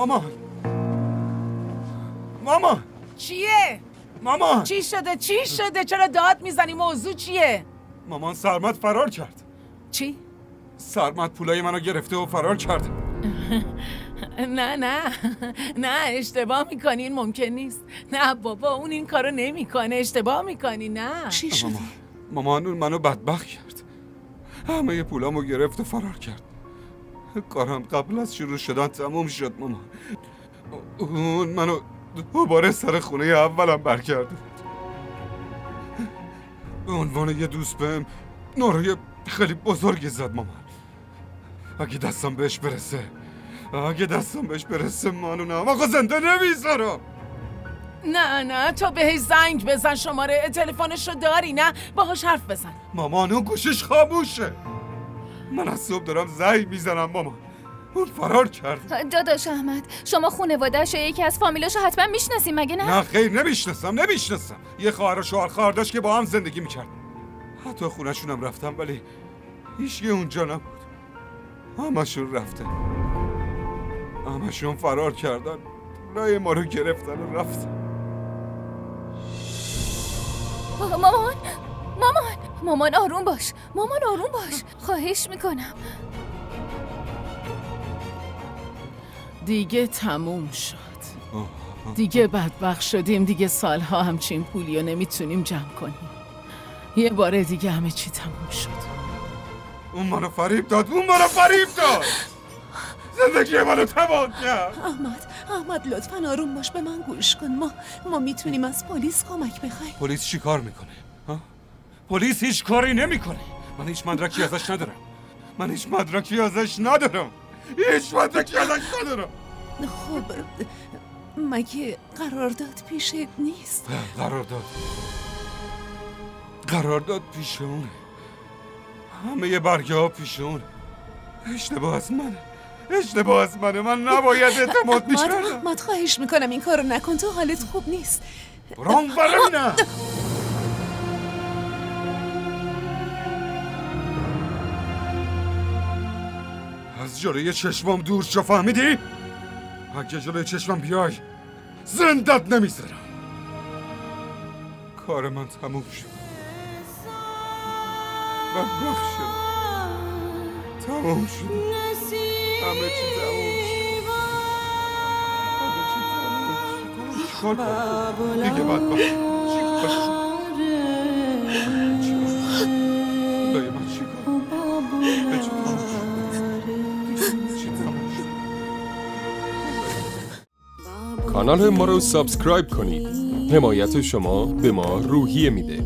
مامان مامان چیه؟ مامان چی شده؟ چی شده؟ چرا داد می‌زنی؟ موضوع چیه؟ مامان سرمت فرار کرد چی؟ سرمت پولای منو گرفته و فرار کرد نه نه نه اشتباه می‌کنین ممکن نیست نه بابا اون این کارو نمی‌کنه اشتباه می‌کنی نه چی شده؟ مامان مامان اون منو بدبخت کرد همه پولامو گرفت و فرار کرد کارم قبل از شروع شدن تموم شد مامان اون منو دوباره سر خونه اولم برگرده بود. به عنوان یه دوست بهم نوره خیلی بزرگی زد مامان اگه دستم بهش برسه اگه دستم بهش برسه مانونم آقا زنده نمی‌ذارم نه نه. تو بهش زنگ بزن. شماره تلفنشو داری نه؟ باهاش حرف بزن. مامان اون گوشش خاموشه. من از صبح دارم زنگ می‌زنم مامان اون فرار کرد. داداش احمد شما خانواده‌اش یا یکی از فامیلاشو حتما می‌شناسین مگه نه؟ نه خیر نمی‌شناسم نمی‌شناسم. یه خواهر و شوهر خواهر داشت که با هم زندگی می‌کرد حتی خونشونم رفتم ولی هیچ اونجا نبود. همشون رفته همشون فرار کردن. رای ما رو گرفتن و رفتن. مامان مامان! مامان آروم باش. مامان آروم باش. خواهش می‌کنم. دیگه تموم شد. دیگه بدبخت شدیم. دیگه سالها همچین پولی رو نمی‌تونیم جمع کنیم. یه بار دیگه همه چی تموم شد. اون منو فریب داد. اون منو فریب داد. زندگی منو تباه کرد. احمد احمد لطفا آروم باش. به من گوش کن. ما ما می‌تونیم از پلیس کمک بخوایم. پلیس چی کار می‌کنه؟ ها؟ پلیس هیچ کاری نمی‌کنه. من هیچ مدرکی ازش ندارم. من هیچ مدرکی ازش ندارم. هیچ مدرکی ازش ندارم. خب مگه قرارداد پیشت نیست؟ قرارداد. قرارداد پیش اونه. همه یه برگه ها پیش اونه. اشتباه از منه. اشتباه از منه. من نباید اعتماد می‌کردم. احمد خواهش می‌کنم این کارو نکن. تو حالت خوب نیست. برام ببینم. از جلوی چشمام دور شو فهمیدی؟ اگه جلوی چشمم بیای. زندت نمی‌ذارم. کار من تموم شد. بدبخت شد تموم شد. همه چی تموم شد. همه چی تموم شد؟ دیگه بدبخت کانال ما رو سابسکرایب کنید. حمایت شما به ما روحیه میده.